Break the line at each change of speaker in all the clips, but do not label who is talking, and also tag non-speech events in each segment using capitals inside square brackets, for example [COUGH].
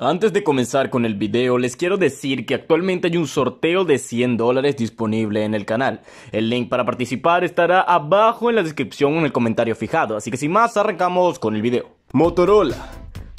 Antes de comenzar con el video, les quiero decir que actualmente hay un sorteo de 100 dólares disponible en el canal. El link para participar estará abajo en la descripción o en el comentario fijado, así que sin más, arrancamos con el video. Motorola,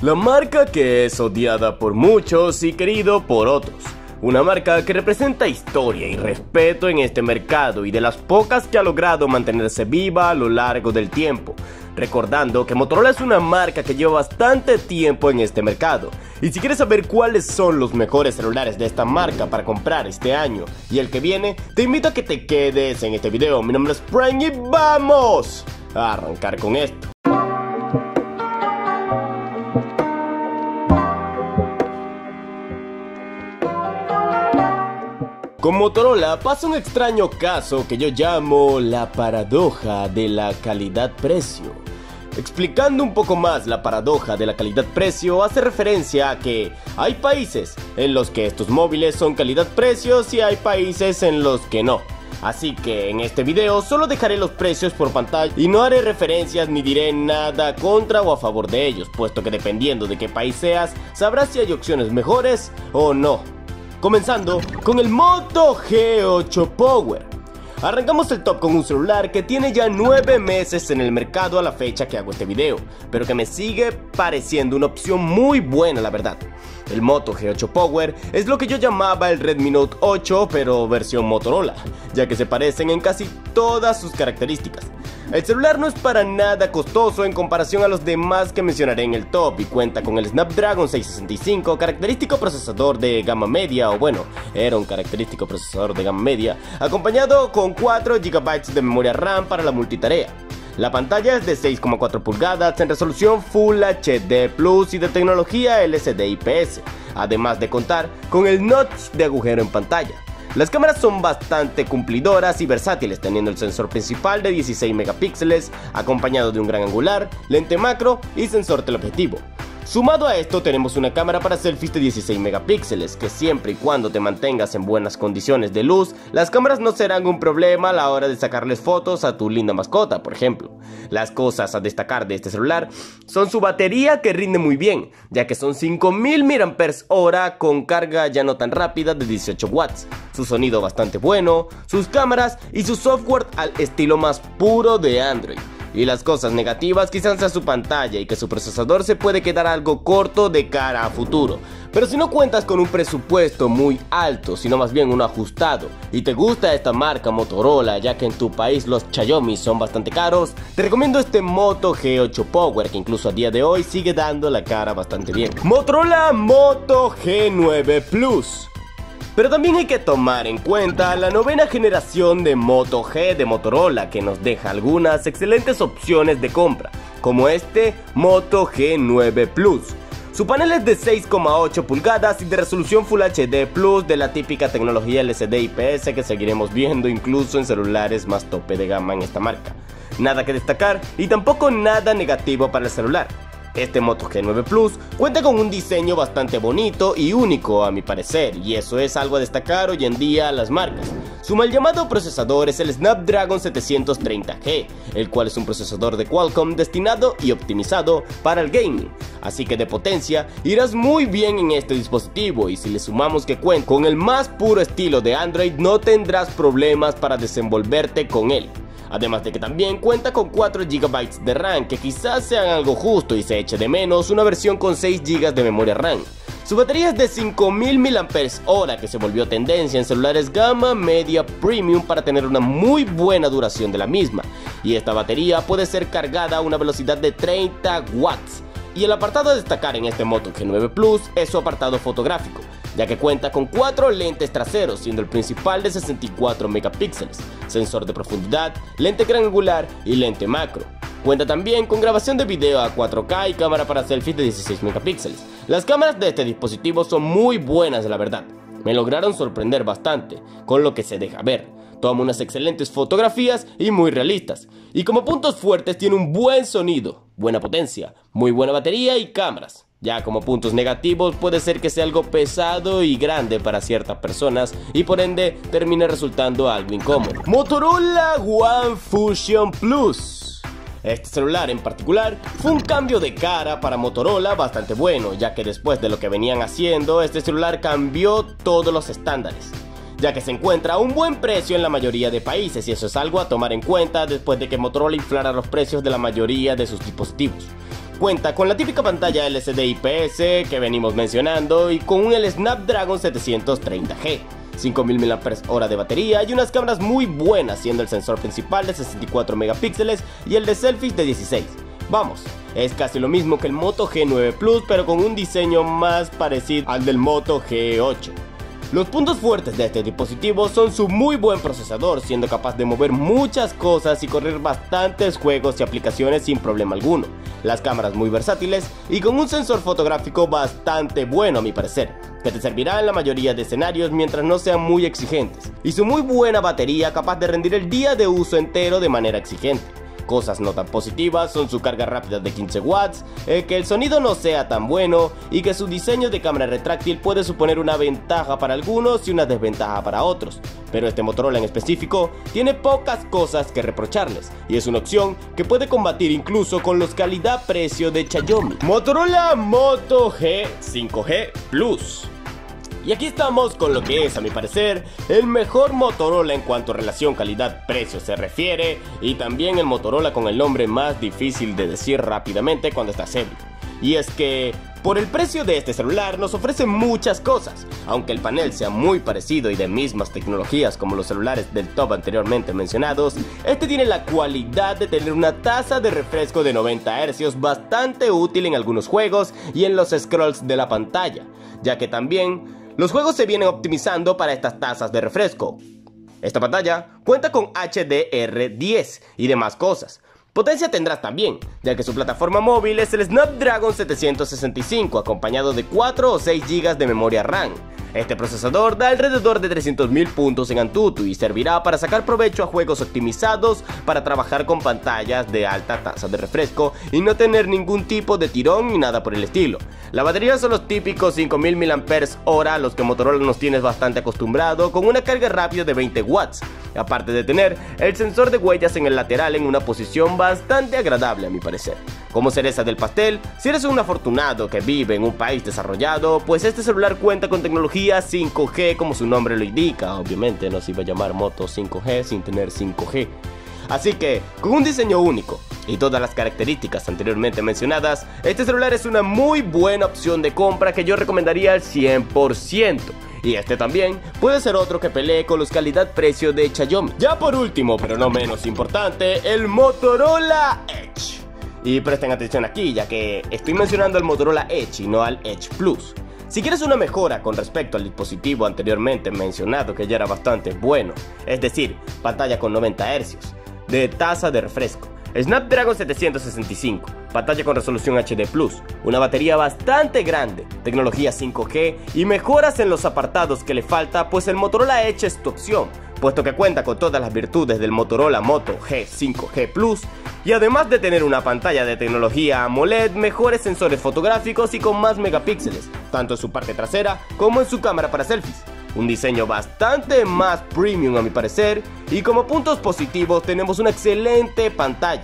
la marca que es odiada por muchos y querido por otros. Una marca que representa historia y respeto en este mercado y de las pocas que ha logrado mantenerse viva a lo largo del tiempo. Recordando que Motorola es una marca que lleva bastante tiempo en este mercado. Y si quieres saber cuáles son los mejores celulares de esta marca para comprar este año y el que viene, te invito a que te quedes en este video. Mi nombre es Frank y vamos a arrancar con esto. Con Motorola pasa un extraño caso que yo llamo la paradoja de la calidad-precio. Explicando un poco más la paradoja de la calidad-precio, hace referencia a que hay países en los que estos móviles son calidad-precios y hay países en los que no. Así que en este video solo dejaré los precios por pantalla y no haré referencias ni diré nada contra o a favor de ellos, puesto que dependiendo de qué país seas, sabrás si hay opciones mejores o no. Comenzando con el Moto G8 Power. Arrancamos el top con un celular que tiene ya 9 meses en el mercado a la fecha que hago este video, pero que me sigue pareciendo una opción muy buena la verdad. El Moto G8 Power es lo que yo llamaba el Redmi Note 8 pero versión Motorola, ya que se parecen en casi todas sus características. El celular no es para nada costoso en comparación a los demás que mencionaré en el top y cuenta con el Snapdragon 665, característico procesador de gama media, o bueno, era un característico procesador de gama media, acompañado con 4 GB de memoria RAM para la multitarea. La pantalla es de 6,4 pulgadas en resolución Full HD Plus y de tecnología LCD IPS, además de contar con el notch de agujero en pantalla. Las cámaras son bastante cumplidoras y versátiles, teniendo el sensor principal de 16 megapíxeles, acompañado de un gran angular, lente macro y sensor teleobjetivo. Sumado a esto tenemos una cámara para selfies de 16 megapíxeles, que siempre y cuando te mantengas en buenas condiciones de luz, las cámaras no serán un problema a la hora de sacarles fotos a tu linda mascota, por ejemplo. Las cosas a destacar de este celular son su batería que rinde muy bien, ya que son 5000 mAh con carga ya no tan rápida de 18 watts, su sonido bastante bueno, sus cámaras y su software al estilo más puro de Android. Y las cosas negativas quizás sea su pantalla y que su procesador se puede quedar algo corto de cara a futuro. Pero si no cuentas con un presupuesto muy alto, sino más bien uno ajustado, y te gusta esta marca Motorola, ya que en tu país los Xiaomi son bastante caros, te recomiendo este Moto G8 Power, que incluso a día de hoy sigue dando la cara bastante bien. Motorola Moto G9 Plus. Pero también hay que tomar en cuenta la novena generación de Moto G de Motorola que nos deja algunas excelentes opciones de compra, como este Moto G9 Plus. Su panel es de 6,8 pulgadas y de resolución Full HD Plus de la típica tecnología LCD IPS que seguiremos viendo incluso en celulares más tope de gama en esta marca. Nada que destacar y tampoco nada negativo para el celular. Este Moto G9 Plus cuenta con un diseño bastante bonito y único a mi parecer, y eso es algo a destacar hoy en día a las marcas. Su mal llamado procesador es el Snapdragon 730G, el cual es un procesador de Qualcomm destinado y optimizado para el gaming. Así que de potencia irás muy bien en este dispositivo y si le sumamos que cuenta con el más puro estilo de Android no tendrás problemas para desenvolverte con él. Además de que también cuenta con 4 GB de RAM que quizás sean algo justo y se eche de menos una versión con 6 GB de memoria RAM. Su batería es de 5000 mAh que se volvió tendencia en celulares gama media premium para tener una muy buena duración de la misma. Y esta batería puede ser cargada a una velocidad de 30 watts. Y el apartado a destacar en este Moto G9 Plus es su apartado fotográfico, ya que cuenta con cuatro lentes traseros, siendo el principal de 64 megapíxeles, sensor de profundidad, lente gran angular y lente macro. Cuenta también con grabación de video a 4K y cámara para selfies de 16 megapíxeles. Las cámaras de este dispositivo son muy buenas la verdad. Me lograron sorprender bastante con lo que se deja ver. Toma unas excelentes fotografías y muy realistas. Y como puntos fuertes tiene un buen sonido, buena potencia, muy buena batería y cámaras. Ya como puntos negativos puede ser que sea algo pesado y grande para ciertas personas y por ende termine resultando algo incómodo. [LAUGHS] Motorola One Fusion Plus. Este celular en particular fue un cambio de cara para Motorola bastante bueno, ya que después de lo que venían haciendo, este celular cambió todos los estándares ya que se encuentra a un buen precio en la mayoría de países y eso es algo a tomar en cuenta después de que Motorola inflara los precios de la mayoría de sus dispositivos. Cuenta con la típica pantalla LCD IPS que venimos mencionando y con un Snapdragon 730G. 5000 mAh de batería y unas cámaras muy buenas, siendo el sensor principal de 64 megapíxeles y el de selfies de 16. Vamos, es casi lo mismo que el Moto G9 Plus, pero con un diseño más parecido al del Moto G8. Los puntos fuertes de este dispositivo son su muy buen procesador, siendo capaz de mover muchas cosas y correr bastantes juegos y aplicaciones sin problema alguno. Las cámaras muy versátiles y con un sensor fotográfico bastante bueno a mi parecer, que te servirá en la mayoría de escenarios mientras no sean muy exigentes. Y su muy buena batería capaz de rendir el día de uso entero de manera exigente. Cosas no tan positivas son su carga rápida de 15 watts, eh, que el sonido no sea tan bueno y que su diseño de cámara retráctil puede suponer una ventaja para algunos y una desventaja para otros. Pero este Motorola en específico tiene pocas cosas que reprocharles y es una opción que puede combatir incluso con los calidad-precio de Xiaomi. Motorola Moto G 5G Plus. Y aquí estamos con lo que es, a mi parecer, el mejor Motorola en cuanto a relación calidad-precio se refiere, y también el Motorola con el nombre más difícil de decir rápidamente cuando estás ebrio. Y es que, por el precio de este celular nos ofrece muchas cosas, aunque el panel sea muy parecido y de mismas tecnologías como los celulares del top anteriormente mencionados, este tiene la cualidad de tener una tasa de refresco de 90 Hz bastante útil en algunos juegos y en los scrolls de la pantalla, ya que también los juegos se vienen optimizando para estas tasas de refresco. Esta pantalla cuenta con HDR10 y demás cosas. Potencia tendrás también, ya que su plataforma móvil es el Snapdragon 765 acompañado de 4 o 6 GB de memoria RAM. Este procesador da alrededor de 300.000 puntos en Antutu y servirá para sacar provecho a juegos optimizados para trabajar con pantallas de alta tasa de refresco y no tener ningún tipo de tirón ni nada por el estilo. La batería son los típicos 5000 mAh los que Motorola nos tiene bastante acostumbrado con una carga rápida de 20 watts, aparte de tener el sensor de huellas en el lateral en una posición bastante agradable a mi parecer. Como cereza del pastel, si eres un afortunado que vive en un país desarrollado, pues este celular cuenta con tecnología 5G como su nombre lo indica, obviamente no se iba a llamar Moto 5G sin tener 5G. Así que, con un diseño único y todas las características anteriormente mencionadas, este celular es una muy buena opción de compra que yo recomendaría al 100%. Y este también puede ser otro que pelee con los calidad-precio de Xiaomi. Ya por último, pero no menos importante, el Motorola Edge. Y presten atención aquí, ya que estoy mencionando al Motorola Edge y no al Edge Plus. Si quieres una mejora con respecto al dispositivo anteriormente mencionado que ya era bastante bueno, es decir, pantalla con 90 Hz, de tasa de refresco, Snapdragon 765, pantalla con resolución HD Plus, una batería bastante grande, tecnología 5G y mejoras en los apartados que le falta, pues el Motorola Edge es tu opción, puesto que cuenta con todas las virtudes del Motorola Moto G5G Plus y además de tener una pantalla de tecnología AMOLED, mejores sensores fotográficos y con más megapíxeles, tanto en su parte trasera como en su cámara para selfies. Un diseño bastante más premium a mi parecer y como puntos positivos tenemos una excelente pantalla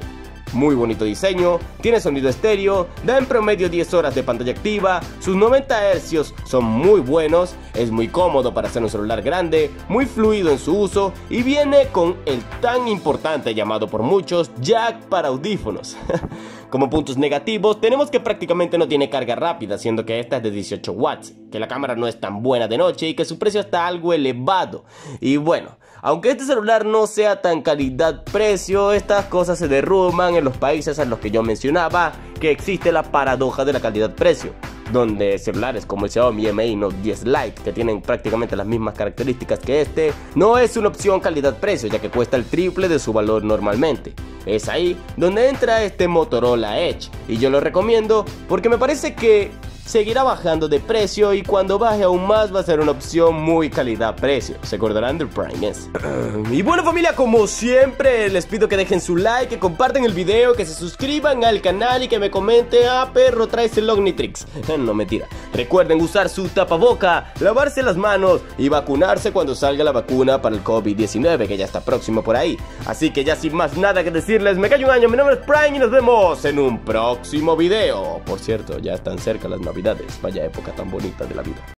muy bonito diseño, tiene sonido estéreo, da en promedio 10 horas de pantalla activa, sus 90 Hz son muy buenos, es muy cómodo para ser un celular grande, muy fluido en su uso y viene con el tan importante llamado por muchos jack para audífonos. [LAUGHS] Como puntos negativos, tenemos que prácticamente no tiene carga rápida, siendo que esta es de 18 watts, que la cámara no es tan buena de noche y que su precio está algo elevado. Y bueno, aunque este celular no sea tan calidad-precio, estas cosas se derrumban en los países en los que yo mencionaba que existe la paradoja de la calidad-precio donde celulares como el Xiaomi Mi Note 10 Lite, que tienen prácticamente las mismas características que este, no es una opción calidad-precio, ya que cuesta el triple de su valor normalmente. Es ahí donde entra este Motorola Edge, y yo lo recomiendo porque me parece que seguirá bajando de precio y cuando baje aún más va a ser una opción muy calidad-precio. Se acordarán del Prime S. [CLEARS THROAT] y bueno familia, como siempre les pido que dejen su like, que compartan el video, que se suscriban al canal y que me comenten, ah perro, traes el Ognitrix. [LAUGHS] no mentira. Recuerden usar su tapaboca, lavarse las manos y vacunarse cuando salga la vacuna para el COVID-19 que ya está próximo por ahí. Así que ya sin más nada que decirles, me callo un año, mi nombre es Prime y nos vemos en un próximo video. Por cierto, ya están cerca las vaya época tan bonita de la vida.